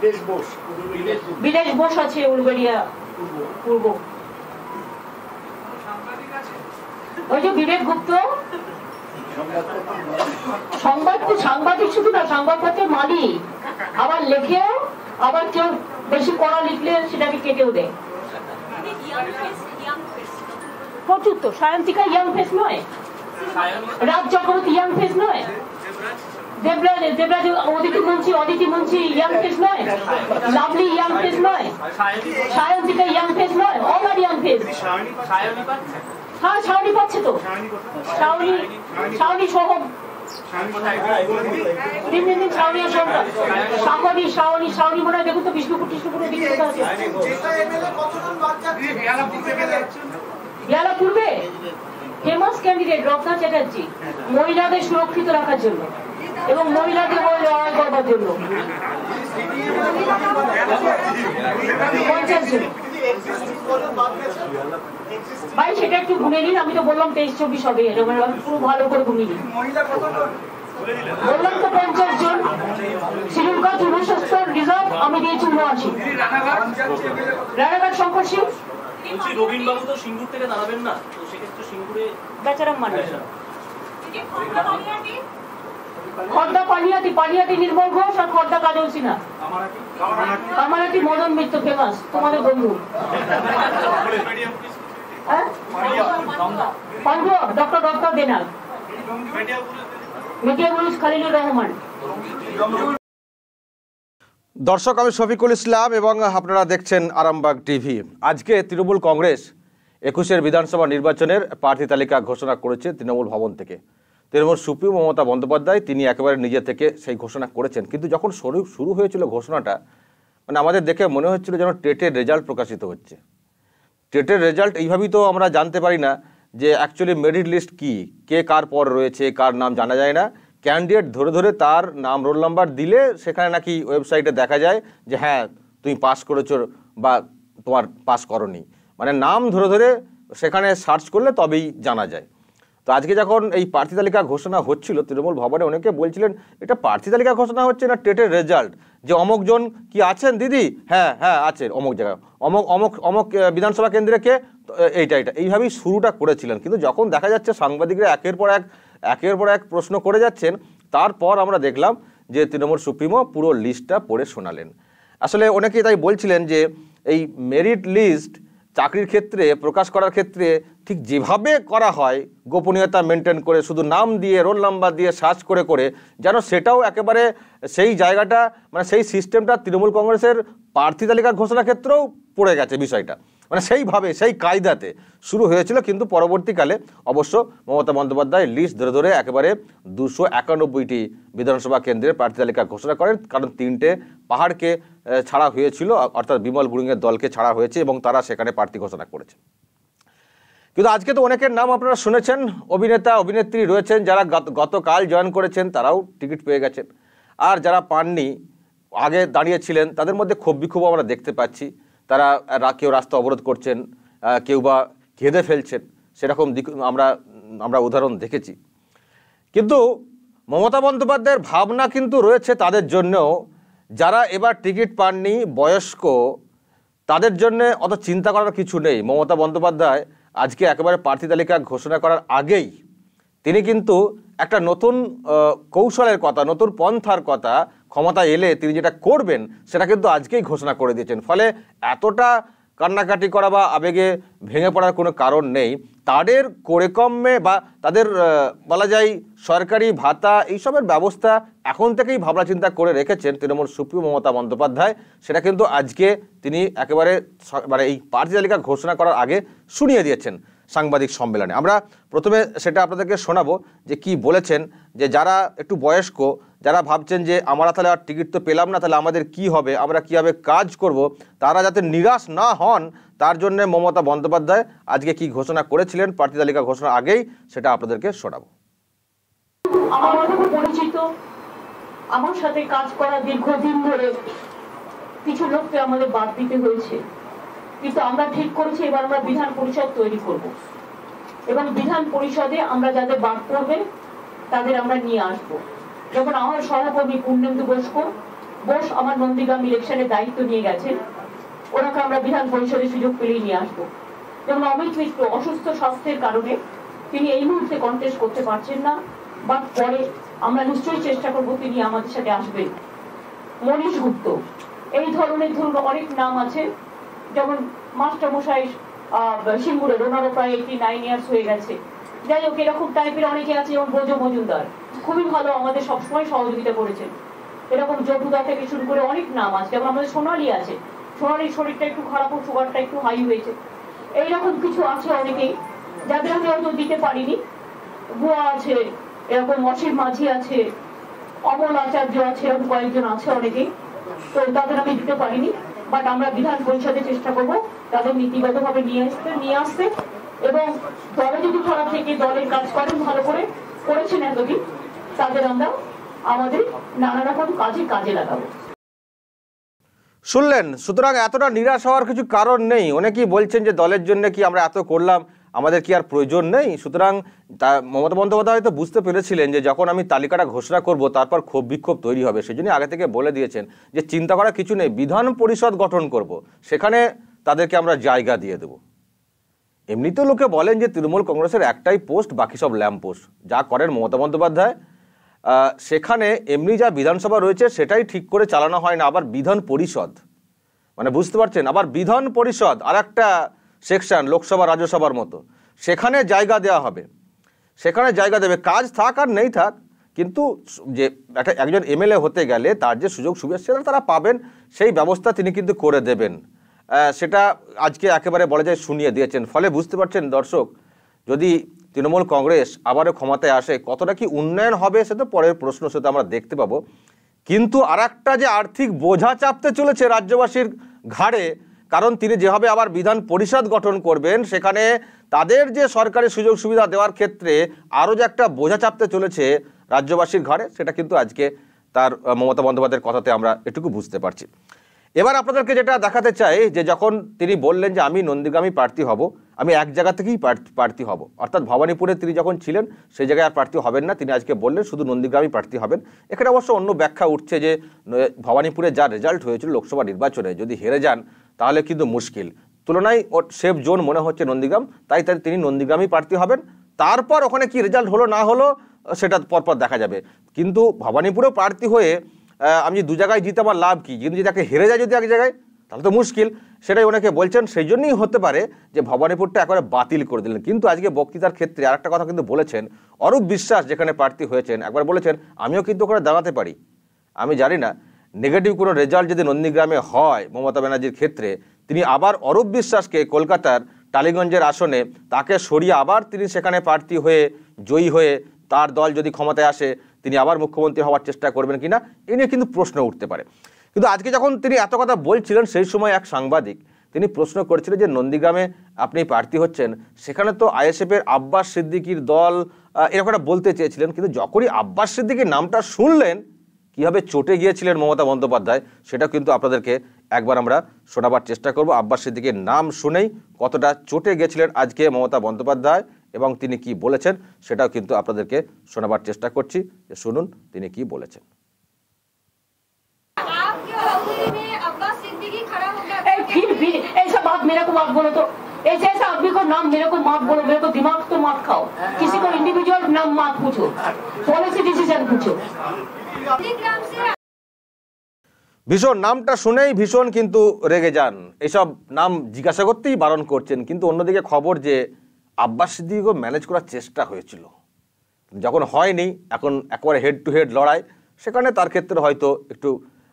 বিদেশ বোস বিদেশ বোস। আছে উলবেড়িয়া পূর্ব। ওই যে বিবেক গুপ্ত? সংবাদ তো সাংবাদিক শুধু না সংবাদপত্রের মালিক। আবার লেখেও আবার কেউ বেশি পড়া লিখলে সেটাকে কেটেও দেয়। প্রচুর তো সায়ন্তিকা ইয়াং ফেস নয়। রাজ চক্রবর্তী ইয়াং ফেস নয়। দেবরাজ দেবরাজ অদিতি মুন্সি অদিতি মুন্সি ইয়াং ফেস নয় লাভলি ইয়াং ফেস নয় সায়ন্তিকা ইয়াং ফেস নয় অল আর ইয়াং ফেস হ্যাঁ ছাউনি পাচ্ছে তো। ছাউনি ছাউনি সহ দিন দিন দিন ছাউনি আর সাংবাদিক, ছাউনি ছাউনি মনে হয় দেখুন তো, বিষ্ণুপুর, টিষ্ণুপুর বেলা পূর্বে ফেমাস ক্যান্ডিডেট রত্না চ্যাটার্জি, মহিলাদের সুরক্ষিত রাখার জন্য। এবং মহিলাদের বলে লড়াই করবার জন্য। পঞ্চাশ জন। ভাই সেটা একটু ঘুমিয়ে নিন আমি তো বললাম তেইশ চব্বিশ হবে এরকম পুরো ভালো করে ঘুমিয়ে নিন বললাম তো পঞ্চাশ জন। শ্রীলঙ্কা উনসত্তর রিজার্ভ আমি দিয়েছি উনআশি। রানাঘাট শঙ্কর সিং বলছি রবীন বাবু তো সিঙ্গুর থেকে দাঁড়াবেন না তো সেক্ষেত্রে সিঙ্গুরে বেচারাম মানুষ খর্দা পানিয়াতি পানিয়াতি নির্মল ঘোষ আর খর্দা কাজল মদন মিত্র ফেমাস তোমাদের বন্ধু। হ্যাঁ? পান্ডু ডক্টর ডক্টর দেনাল। মিডিয়া খালিলুর রহমান। দর্শক, আমি শফিকুল ইসলাম এবং আপনারা দেখছেন আরামবাগ টিভি। আজকে তৃণমূল কংগ্রেস একুশের বিধানসভা নির্বাচনের প্রার্থী তালিকা ঘোষণা করেছে তৃণমূল ভবন থেকে। তৃণমূল সুপ্রিম মমতা বন্দ্যোপাধ্যায় তিনি একেবারে নিজে থেকে সেই ঘোষণা করেছেন। কিন্তু যখন শুরু শুরু হয়েছিল ঘোষণাটা মানে আমাদের দেখে মনে হচ্ছিল যেন টেটের রেজাল্ট প্রকাশিত হচ্ছে। টেটের রেজাল্ট এইভাবেই তো আমরা জানতে পারি না যে অ্যাকচুয়ালি মেরিট লিস্ট কি, কে কার পর রয়েছে, কার নাম জানা যায় না। ক্যান্ডিডেট ধরে ধরে তার নাম রোল নাম্বার দিলে সেখানে নাকি ওয়েবসাইটে দেখা যায় যে হ্যাঁ তুমি পাস করেছ বা তোমার পাস করনি। মানে নাম ধরে ধরে সেখানে সার্চ করলে তবেই জানা যায়। তো আজকে যখন এই প্রার্থী তালিকা ঘোষণা হচ্ছিল, তৃণমূল ভবনে অনেকে বলছিলেন, এটা প্রার্থী তালিকা ঘোষণা হচ্ছে না টেটের রেজাল্ট যে অমুকজন কি আছেন, দিদি? হ্যাঁ হ্যাঁ আছে অমুক জায়গায়। অমুক অমুক অমুক বিধানসভা কেন্দ্রে কে? এইটা এইটা। এইভাবেই শুরুটা করেছিলেন। কিন্তু যখন দেখা যাচ্ছে সাংবাদিকরা একের পর এক, একের পর এক প্রশ্ন করে যাচ্ছেন, তারপর আমরা দেখলাম যে তৃণমূল সুপ্রিমো পুরো লিস্টটা পড়ে শোনালেন। আসলে অনেকেই তাই বলছিলেন যে, এই মেরিট লিস্ট চাকরির ক্ষেত্রে, প্রকাশ করার ক্ষেত্রে ঠিক যেভাবে করা হয়, গোপনীয়তা মেনটেন করে, শুধু নাম দিয়ে রোল নাম্বার দিয়ে সার্চ করে করে, যেন সেটাও একেবারে সেই জায়গাটা মানে সেই সিস্টেমটা তৃণমূল কংগ্রেসের প্রার্থী তালিকার ঘোষণা ক্ষেত্রেও পড়ে গেছে বিষয়টা। মানে সেইভাবে, সেই কায়দাতে শুরু হয়েছিল, কিন্তু পরবর্তীকালে অবশ্য মমতা বন্দ্যোপাধ্যায় লিস্ট ধরে ধরে একেবারে দুশো একানব্বইটি বিধানসভা কেন্দ্রের প্রার্থী তালিকা ঘোষণা করেন। কারণ তিনটে পাহাড়কে ছাড়া হয়েছিল, অর্থাৎ বিমল গুরুংয়ের দলকে ছাড়া হয়েছে এবং তারা সেখানে প্রার্থী ঘোষণা করেছে। কিন্তু আজকে তো অনেকের নাম আপনারা শুনেছেন, অভিনেতা, অভিনেত্রী রয়েছেন, যারা গত- গতকাল জয়েন করেছেন, তারাও টিকিট পেয়ে গেছেন। আর যারা পাননি, আগে দাঁড়িয়েছিলেন তাদের মধ্যে ক্ষোভ বিক্ষোভ আমরা দেখতে পাচ্ছি। তারা কেউ রাস্তা অবরোধ করছেন কেউ বা কেঁদে ফেলছেন, সেরকম দিক, আমরা আমরা উদাহরণ দেখেছি। কিন্তু মমতা বন্দ্যোপাধ্যায়ের ভাবনা কিন্তু রয়েছে তাদের জন্যও। যারা এবার টিকিট পাননি, বয়স্ক, তাদের জন্য অত চিন্তা করার কিছু নেই। মমতা বন্দ্যোপাধ্যায় আজকে একেবারে প্রার্থী তালিকা ঘোষণা করার আগেই তিনি কিন্তু একটা নতুন কৌশলের কথা, নতুন পন্থার কথা ক্ষমতা এলে তিনি যেটা করবেন, সেটা কিন্তু আজকেই ঘোষণা করে দিয়েছেন। ফলে এতটা কান্নাকাটি করা বা আবেগে ভেঙে পড়ার কোনো কারণ নেই। তাদের করেকম্মে বা তাদের বলা যায় সরকারি ভাতা এইসবের ব্যবস্থা এখন থেকেই ভাবনা চিন্তা করে রেখেছেন তৃণমূল সুপ্রিয় মমতা বন্দ্যোপাধ্যায়। সেটা কিন্তু আজকে তিনি একেবারে মানে এই প্রার্থী তালিকা ঘোষণা করার আগে শুনিয়ে দিয়েছেন সাংবাদিক সম্মেলনে। আমরা প্রথমে সেটা আপনাদেরকে শোনাবো যে কি বলেছেন, যে যারা একটু বয়স্ক যারা ভাবছেন যে আমরা তাহলে আর টিকিট তো পেলাম না, তাহলে আমাদের কি হবে? আমরা কীভাবে কাজ করব? তারা যাতে নিরাশ না হন, তার জন্য মমতা বন্দ্যোপাধ্যায় আজকে কি ঘোষণা করেছিলেন, প্রার্থী তালিকা ঘোষণা আগেই, সেটা আপনাদেরকে শোনাবো। আমার পরিচিত। আমার সাথে কাজ করা দীর্ঘদিন ধরে কিছু লোককে আমাদের বাদ দিতে হয়েছে। কিন্তু আমরা ঠিক করেছি, এবার আমরা বিধান পরিষদ তৈরি করব। এবং বিধান পরিষদে আমরা যাদের বাদ পড়বে, তাদের আমরা নিয়ে আসব। যেমন আমার সহকর্মী পূর্ণেন্দু বস্কর বোস আমার নন্দীগ্রাম ইলেকশনের দায়িত্ব নিয়ে গেছেন, ওনাকে আমরা বিধান পরিষদে সুযোগ পেলেই নিয়ে আসব। যেমন অমিত মিত্র অসুস্থ স্বাস্থ্যের কারণে তিনি এই মুহূর্তে কন্টেস্ট করতে পারছেন না বা পরে আমরা নিশ্চয়ই চেষ্টা করব তিনি আমাদের সাথে আসবেন। মনীষ গুপ্ত, এই ধরনের ধরুন অনেক নাম আছে, যেমন মাস্টার মশাই সিঙ্গুরের, ওনারও প্রায় এইটি নাইন ইয়ার্স হয়ে গেছে। যাই হোক এরকম টাইপের অনেকে আছে যেমন ব্রজ মজুমদার। খুবই ভালো, আমাদের সবসময় সহযোগিতা করেছেন এরকম জটুদা থেকে শুরু করে অনেক নাম আছে। যেমন আমাদের সোনালি আছে। সোনালির শরীরটা একটু খারাপ সুগারটা একটু হাই হয়েছে। এইরকম কিছু আছে অনেকেই যাদের আমি হয়তো দিতে পারিনি। বুয়া আছে, এরকম অসীম মাঝি আছে, অমল আচার্য আছে, এরকম কয়েকজন আছে অনেকেই তো তাদের আমি দিতে পারিনি। বাট আমরা বিধান পরিষদে চেষ্টা করব তাদের নীতিগতভাবে নিয়ে আসতে নিয়ে আসতে। এবং দলে যদি খারাপ থেকে দলের কাজ করেন ভালো করে, করেছেন এতদিন, তাদের আমরা আমাদের নানা রকম কাজে কাজে লাগাবো। শুনলেন, সুতরাং এতটা নিরাশ হওয়ার কিছু কারণ নেই। অনেকেই বলছেন যে দলের জন্য কি আমরা এত করলাম, আমাদের কি আর প্রয়োজন নেই? সুতরাং তা মমতা বন্দ্যোপাধ্যায় হয়তো বুঝতে পেরেছিলেন যে যখন আমি তালিকাটা ঘোষণা করব, তারপর ক্ষোভ বিক্ষোভ তৈরি হবে। সেই জন্য আগে থেকে বলে দিয়েছেন যে চিন্তা করা কিছু নেই, বিধান পরিষদ গঠন করব। সেখানে তাদেরকে আমরা জায়গা দিয়ে দেব। এমনিতেও লোকে বলেন যে তৃণমূল কংগ্রেসের একটাই পোস্ট, বাকি সব ল্যাম্প পোস্ট। যা করেন মমতা বন্দ্যোপাধ্যায়। সেখানে এমনি যা বিধানসভা রয়েছে, সেটাই ঠিক করে চালানো হয় না আবার বিধান পরিষদ। মানে বুঝতে পারছেন? আবার বিধান পরিষদ আর একটা সেকশন, লোকসভা, রাজ্যসভার মতো। সেখানে জায়গা দেওয়া হবে। সেখানে জায়গা দেবে। কাজ থাক আর নেই থাক, কিন্তু যে একটা, একজন এমএলএ হতে গেলে তার যে সুযোগ সুবিধা, সেটা তারা পাবেন। সেই ব্যবস্থা তিনি কিন্তু করে দেবেন। সেটা আজকে একেবারে বলা যায় শুনিয়ে দিয়েছেন। ফলে বুঝতে পারছেন দর্শক, যদি তৃণমূল কংগ্রেস আবারও ক্ষমতায় আসে, কতটা কি উন্নয়ন হবে সে তো পরের প্রশ্ন সেটা আমরা দেখতে পাবো। কিন্তু আর যে আর্থিক বোঝা চাপতে চলেছে রাজ্যবাসীর ঘাড়ে, কারণ তিনি যেভাবে আবার বিধান পরিষদ গঠন করবেন, সেখানে তাদের যে সরকারি সুযোগ সুবিধা দেওয়ার ক্ষেত্রে আরও যে একটা বোঝা চাপতে চলেছে রাজ্যবাসীর ঘাড়ে, সেটা কিন্তু আজকে তার মমতা বন্দ্যোপাধ্যায়ের কথাতে আমরা এটুকু বুঝতে পারছি। এবার আপনাদেরকে যেটা দেখাতে চাই, যে যখন তিনি বললেন যে আমি নন্দীগ্রামী প্রার্থী হব, আমি এক জায়গা থেকেই প্রার্থী- হব। অর্থাৎ ভবানীপুরে তিনি যখন ছিলেন, সেই জায়গায় আর প্রার্থী হবেন না। তিনি আজকে বললেন শুধু নন্দীগ্রামী প্রার্থী হবেন। এখানে অবশ্য অন্য ব্যাখ্যা উঠছে যে ভবানীপুরে যা রেজাল্ট হয়েছিল লোকসভা নির্বাচনে, যদি হেরে যান, তাহলে কিন্তু মুশকিল। তুলনায় সেফ জোন মনে হচ্ছে নন্দীগ্রাম, তাই তাই তিনি নন্দীগ্রামী প্রার্থী হবেন। তারপর ওখানে কি রেজাল্ট হলো না হলো, সেটা পরপর দেখা যাবে। কিন্তু ভবানীপুরেও প্রার্থী হয়ে আমি দু জায়গায় জিতে আমার লাভ কী? কিন্তু যদি তাকে হেরে যায় যদি এক জায়গায়, তাহলে তো মুশকিল। সেটাই ওনাকে বলছেন। সেই জন্যই হতে পারে যে ভবানীপুরটা একবারে বাতিল করে দিলেন। কিন্তু আজকে বক্তৃতার ক্ষেত্রে আরেকটা কথা কিন্তু বলেছেন। অরূপ বিশ্বাস যেখানে প্রার্থী হয়েছেন, একবার বলেছেন, আমিও কিন্তু ওখানে দাঁড়াতে পারি। আমি জানি না। নেগেটিভ কোনো রেজাল্ট যদি নন্দীগ্রামে হয় মমতা ব্যানার্জির ক্ষেত্রে, তিনি আবার অরূপ বিশ্বাসকে কলকাতার টালিগঞ্জের আসনে তাকে সরিয়ে আবার তিনি সেখানে প্রার্থী হয়ে, জয়ী হয়ে তার দল যদি ক্ষমতায় আসে তিনি আবার মুখ্যমন্ত্রী হওয়ার চেষ্টা করবেন কিনা এ নিয়ে কিন্তু প্রশ্ন উঠতে পারে। কিন্তু আজকে যখন তিনি এত কথা বলছিলেন সেই সময় এক সাংবাদিক তিনি প্রশ্ন করেছিলেন যে নন্দীগ্রামে আপনি প্রার্থী হচ্ছেন সেখানে তো আইএসএফের আব্বাস সিদ্দিকির দল আহ, এরকম একটা বলতে চেয়েছিলেন কিন্তু যখনই আব্বাস সিদ্দিকির নামটা শুনলেন কীভাবে চটে গিয়েছিলেন মমতা বন্দ্যোপাধ্যায় সেটা কিন্তু আপনাদেরকে একবার আমরা শোনাবার চেষ্টা করব। আব্বাস সিদ্দিকের নাম শুনেই কতটা চটে গেছিলেন আজকে মমতা বন্দ্যোপাধ্যায় এবং তিনি কি বলেছেন সেটাও কিন্তু আপনাদেরকে শোনাবার চেষ্টা করছি যে শুনুন তিনি কি বলেছেন आपके हवेली में अब्बास सिद्दीकी खड़ा हो गया ए, फिर भी ऐसा बात मेरे को मत बोलो तो ऐसे ऐसा आदमी को नाम मेरे को मत बोलो मेरे को दिमाग तो मत खाओ किसी को इंडिविजुअल नाम मत पूछो पॉलिसी डिसीजन पूछो नंदीग्राम से ভীষণ নামটা শুনেই ভীষণ কিন্তু রেগে যান এসব নাম জিজ্ঞাসা করতেই বারণ করছেন কিন্তু অন্যদিকে খবর যে আব্বাস সিদ্দিকও ম্যানেজ করার চেষ্টা হয়েছিল। যখন হয়নি, এখন একবারে হেড টু হেড লড়াই, সেখানে তার ক্ষেত্রে হয়তো একটু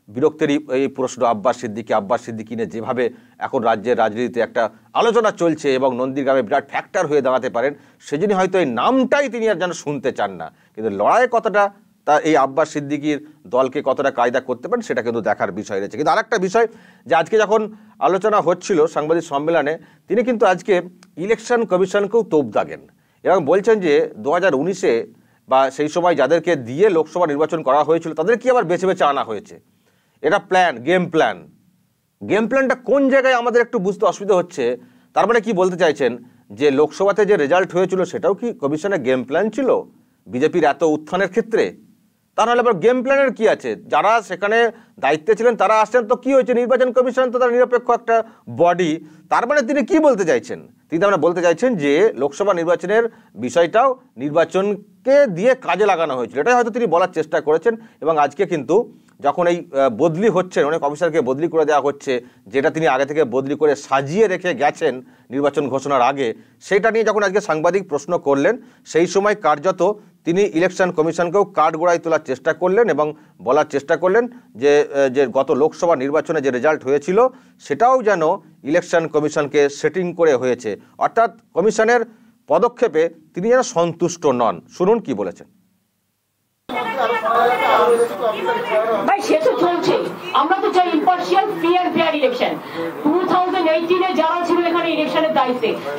বিরক্তেরই এই প্রশ্ন আব্বাস সিদ্দিকি আব্বাস সিদ্দিকি নিয়ে যেভাবে এখন রাজ্যের রাজনীতিতে একটা আলোচনা চলছে এবং নন্দীগ্রামে বিরাট ফ্যাক্টর হয়ে দাঁড়াতে পারেন সেজন্য হয়তো এই নামটাই তিনি আর যেন শুনতে চান না। কিন্তু লড়াইয়ের কতটা তা এই আব্বাস সিদ্দিকির দলকে কতটা কায়দা করতে পারেন সেটা কিন্তু দেখার বিষয় রয়েছে। কিন্তু আরেকটা বিষয় যে আজকে যখন আলোচনা হচ্ছিল সাংবাদিক সম্মেলনে, তিনি কিন্তু আজকে ইলেকশন কমিশনকেও তোপ দাগেন এবং বলছেন যে দু হাজার উনিশে বা সেই সময় যাদেরকে দিয়ে লোকসভা নির্বাচন করা হয়েছিল তাদের কি আবার বেছে বেছে আনা হয়েছে। এটা প্ল্যান, গেম প্ল্যান। গেম প্ল্যানটা কোন জায়গায় আমাদের একটু বুঝতে অসুবিধা হচ্ছে, তার মানে কি বলতে চাইছেন যে লোকসভাতে যে রেজাল্ট হয়েছিল সেটাও কি কমিশনের গেম প্ল্যান ছিল? বিজেপির এত উত্থানের ক্ষেত্রে? তা নাহলে আবার গেম প্ল্যানের কি আছে? যারা সেখানে দায়িত্বে ছিলেন, তারা আসছেন, তো কি হয়েছে? নির্বাচন কমিশন তো তার নিরপেক্ষ একটা বডি তার মানে তিনি কি বলতে চাইছেন? তিনি তার মানে বলতে চাইছেন যে, লোকসভা নির্বাচনের বিষয়টাও নির্বাচনকে দিয়ে কাজে লাগানো হয়েছিল। এটাই হয়তো তিনি বলার চেষ্টা করেছেন এবং আজকে কিন্তু যখন এই বদলি হচ্ছেন অনেক অফিসারকে বদলি করে দেওয়া হচ্ছে, যেটা তিনি আগে থেকে বদলি করে সাজিয়ে রেখে গেছেন নির্বাচন ঘোষণার আগে, সেটা নিয়ে যখন আজকে সাংবাদিক প্রশ্ন করলেন, সেই সময় কার্যত তিনি ইলেকশন কমিশনকেও কাঠ গোড়ায় তোলার চেষ্টা করলেন এবং বলার চেষ্টা করলেন যে যে গত লোকসভা নির্বাচনে যে রেজাল্ট হয়েছিল, সেটাও যেন ইলেকশন কমিশনকে সেটিং করে হয়েছে। অর্থাৎ কমিশনের পদক্ষেপে তিনি যেন সন্তুষ্ট নন। শুনুন কি বলেছেন।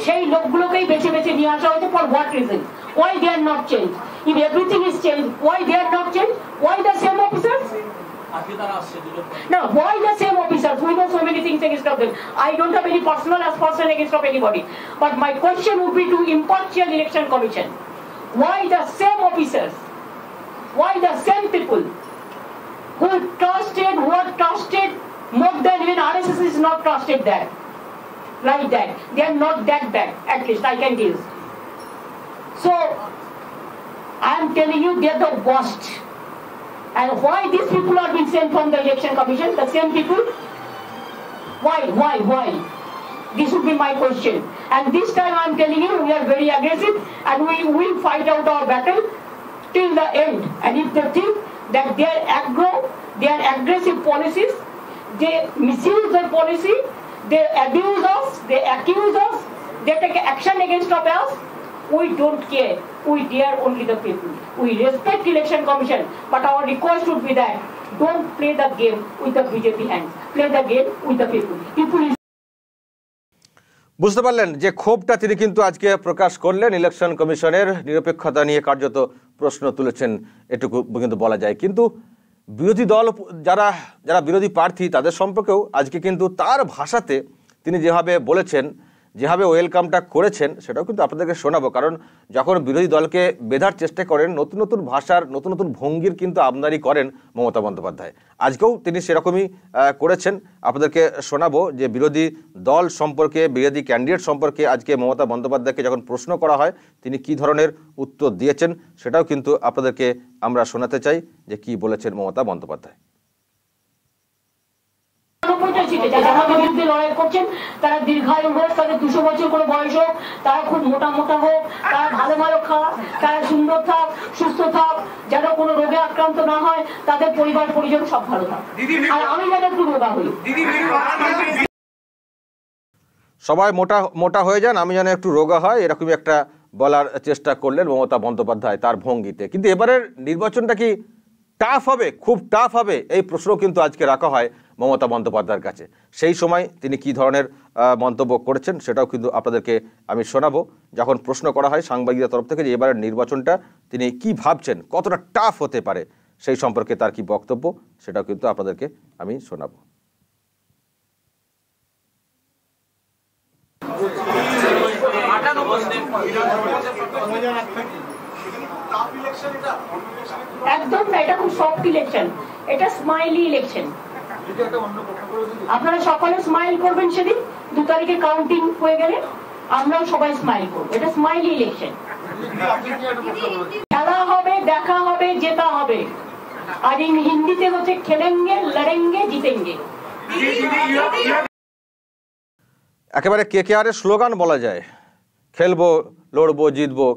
সেই লোকগুলোকেই বেছে বেছে নিয়ে আসা হয়েছে for what reason why they are not change If everything is changed, why they are not changed? Why the same officers? Now, why the same officers? We know so many things against them. I don't have any personal aspersion against of anybody. But my question would be to impartial election commission. Why the same officers? Why the same people who trusted, were trusted more than even RSS is not trusted there? Like that. They are not that bad. At least I can tell. So, I am telling you, they are the worst. And why these people are being sent from the election commission, the same people? Why, why, why? This would be my question. And this time I'm telling you, we are very aggressive and we will fight out our battle till the end. And if they think that they are aggro, they are aggressive policies, they misuse their policy, they abuse us, they accuse us, they take action against us, we don't care. We dare only the people. We respect election commission, but our request would be that don't play the game with the BJP hands. Play the game with the people. People বুঝতে পারলেন যে ক্ষোভটা তিনি কিন্তু আজকে প্রকাশ করলেন election কমিশনের নিরপেক্ষতা নিয়ে কার্যত প্রশ্ন তুলেছেন এটুকু কিন্তু বলা যায় কিন্তু বিরোধী দল যারা যারা বিরোধী প্রার্থী তাদের সম্পর্কেও আজকে কিন্তু তার ভাষাতে তিনি যেভাবে বলেছেন যেভাবে ওয়েলকামটা করেছেন, সেটাও কিন্তু আপনাদেরকে শোনাবো। কারণ যখন বিরোধী দলকে বেধার চেষ্টা করেন, নতুন নতুন ভাষার, নতুন নতুন ভঙ্গির কিন্তু আমদানি করেন মমতা বন্দ্যোপাধ্যায়। আজকেও তিনি সেরকমই করেছেন। আপনাদেরকে শোনাবো যে বিরোধী দল সম্পর্কে, বিরোধী ক্যান্ডিডেট সম্পর্কে আজকে মমতা বন্দ্যোপাধ্যায়কে যখন প্রশ্ন করা হয়, তিনি কি ধরনের উত্তর দিয়েছেন, সেটাও কিন্তু আপনাদেরকে আমরা শোনাতে চাই যে কি বলেছেন মমতা বন্দ্যোপাধ্যায়। সিটে যারা আমার বিরুদ্ধে লড়াই করছেন তারা দীর্ঘায়ু হোক তাদের দুশো বছর করে বয়স হোক তারা খুব মোটা মোটা হোক তারা ভালো ভালো খাক তারা সুন্দর থাক সুস্থ থাক যেন কোনো রোগে আক্রান্ত না হয় তাদের পরিবার পরিজন সব ভালো থাক। আর আমি যেন একটু রোগা হই। সবাই মোটা মোটা হয়ে যান আমি যেন একটু রোগা হয় এরকমই একটা বলার চেষ্টা করলেন মমতা বন্দ্যোপাধ্যায় তার ভঙ্গিতে। কিন্তু এবারের নির্বাচনটা কি টাফ হবে, খুব টাফ হবে, এই প্রশ্ন কিন্তু আজকে রাখা হয় মমতা বন্দ্যোপাধ্যায়ের কাছে। সেই সময় তিনি কি ধরনের মন্তব্য করেছেন সেটাও কিন্তু আপনাদেরকে আমি শোনাবো। যখন প্রশ্ন করা হয় সাংবাদিকদের তরফ থেকে যে এবারের নির্বাচনটা তিনি কি ভাবছেন, কতটা টাফ হতে পারে, সেই সম্পর্কে তার কি বক্তব্য, সেটাও কিন্তু আপনাদেরকে আমি শোনাবো। একদম না এটা খুব সফট ইলেকশন এটা স্মাইলি ইলেকশন আপনারা সকালে স্মাইল করবেন সেদিন। দু তারিখে কাউন্টিং হয়ে গেলে আমরাও সবাই স্মাইল করব। এটা স্মাইলি ইলেকশন খেলা হবে দেখা হবে জেতা হবে। আর ইন হিন্দিতে হচ্ছে খেলেঙ্গে লড়েঙ্গে জিতেঙ্গে। একেবারে কে কে আরের স্লোগান বলা যায়। খেলব লড়বো জিতবো।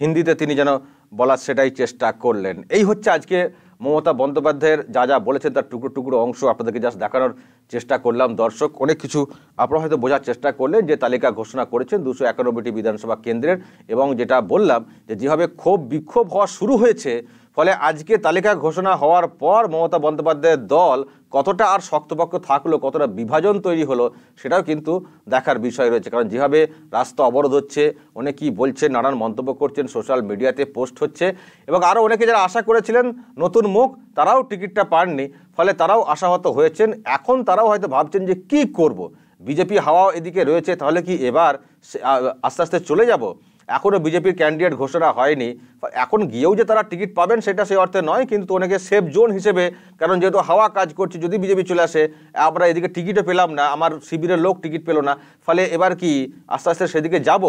হিন্দিতে তিনি যেন বলার সেটাই চেষ্টা করলেন। এই হচ্ছে আজকে মমতা বন্দ্যোপাধ্যায়ের যা যা বলেছেন, তার টুকরো টুকরো অংশ আপনাদেরকে জাস্ট দেখানোর চেষ্টা করলাম। দর্শক, অনেক কিছু আপনারা হয়তো বোঝার চেষ্টা করলেন যে তালিকা ঘোষণা করেছেন দুশো একানব্বইটি বিধানসভা কেন্দ্রের এবং যেটা বললাম যে যেভাবে ক্ষোভ বিক্ষোভ হওয়া শুরু হয়েছে, ফলে আজকে তালিকা ঘোষণা হওয়ার পর মমতা বন্দ্যোপাধ্যায়ের দল কতটা আর শক্তপক্ষ থাকল, কতটা বিভাজন তৈরি হলো, সেটাও কিন্তু দেখার বিষয় রয়েছে। কারণ যেভাবে রাস্তা অবরোধ হচ্ছে, অনেকেই বলছেন, নানান মন্তব্য করছেন, সোশ্যাল মিডিয়াতে পোস্ট হচ্ছে এবং আরও অনেকে যারা আশা করেছিলেন নতুন মুখ, তারাও টিকিটটা পাননি। ফলে তারাও আশাহত হয়েছেন। এখন তারাও হয়তো ভাবছেন যে কি করব। বিজেপি হাওয়া এদিকে রয়েছে, তাহলে কি এবার আস্তে আস্তে চলে যাব? এখনও বিজেপির ক্যান্ডিডেট ঘোষণা হয়নি। এখন গিয়েও যে তারা টিকিট পাবেন সেটা সেই অর্থে নয়, কিন্তু অনেকে সেফ জোন হিসেবে, কারণ যেহেতু হাওয়া কাজ করছে, যদি বিজেপি চলে আসে, আমরা এদিকে টিকিটও পেলাম না, আমার শিবিরের লোক টিকিট পেল না, ফলে এবার কি আস্তে আস্তে সেদিকে যাব?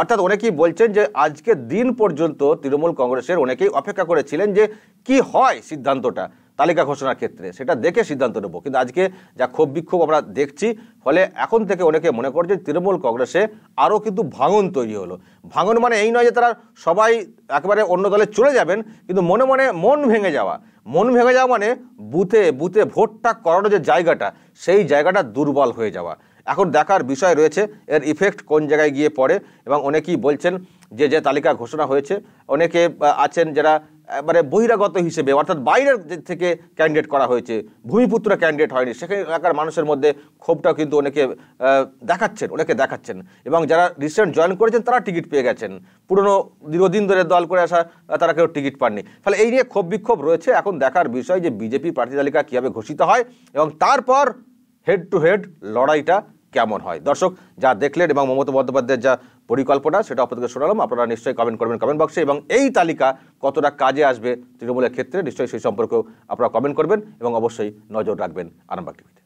অর্থাৎ অনেকেই বলছেন যে আজকে দিন পর্যন্ত তৃণমূল কংগ্রেসের অনেকেই অপেক্ষা করেছিলেন যে কি হয় সিদ্ধান্তটা। তালিকা ঘোষণার ক্ষেত্রে। সেটা দেখে সিদ্ধান্ত নেব। কিন্তু আজকে যা ক্ষোভ বিক্ষোভ আমরা দেখছি, ফলে এখন থেকে অনেকে মনে করছে তৃণমূল কংগ্রেসে আরও কিন্তু ভাঙন তৈরি হলো। ভাঙন মানে এই নয় যে তারা সবাই একেবারে অন্য দলে চলে যাবেন, কিন্তু মনে মনে মন ভেঙে যাওয়া। মন ভেঙে যাওয়া মানে বুথে বুথে ভোটটা করানোর যে জায়গাটা, সেই জায়গাটা দুর্বল হয়ে যাওয়া। এখন দেখার বিষয় রয়েছে, এর ইফেক্ট কোন জায়গায় গিয়ে পড়ে, এবং অনেকেই বলছেন যে যে তালিকা ঘোষণা হয়েছে, অনেকে আছেন যারা মানে বহিরাগত হিসেবে, অর্থাৎ বাইরের থেকে ক্যান্ডিডেট করা হয়েছে, ভূমিপুত্র ক্যান্ডিডেট হয়নি, সেখানে এলাকার মানুষের মধ্যে ক্ষোভটাও কিন্তু অনেকে দেখাচ্ছেন অনেকে দেখাচ্ছেন। এবং যারা রিসেন্ট জয়েন করেছেন, তারা টিকিট পেয়ে গেছেন। পুরনো দীর্ঘদিন ধরে দল করে আসা, তারা কেউ টিকিট পাননি। ফলে এই নিয়ে ক্ষোভ বিক্ষোভ রয়েছে। এখন দেখার বিষয় যে বিজেপি প্রার্থী তালিকা কীভাবে ঘোষিত হয় এবং তারপর হেড টু হেড লড়াইটা কেমন হয়? দর্শক, যা দেখলেন এবং মমতা বন্দ্যোপাধ্যায়ের যা পরিকল্পনা, সেটা আপনাদেরকে শোনালাম। আপনারা নিশ্চয়ই কমেন্ট করবেন কমেন্ট বক্সে এবং এই তালিকা কতটা কাজে আসবে তৃণমূলের ক্ষেত্রে, নিশ্চয়ই সেই সম্পর্কেও আপনারা কমেন্ট করবেন এবং অবশ্যই নজর রাখবেন আরামবাগ টিভিতে।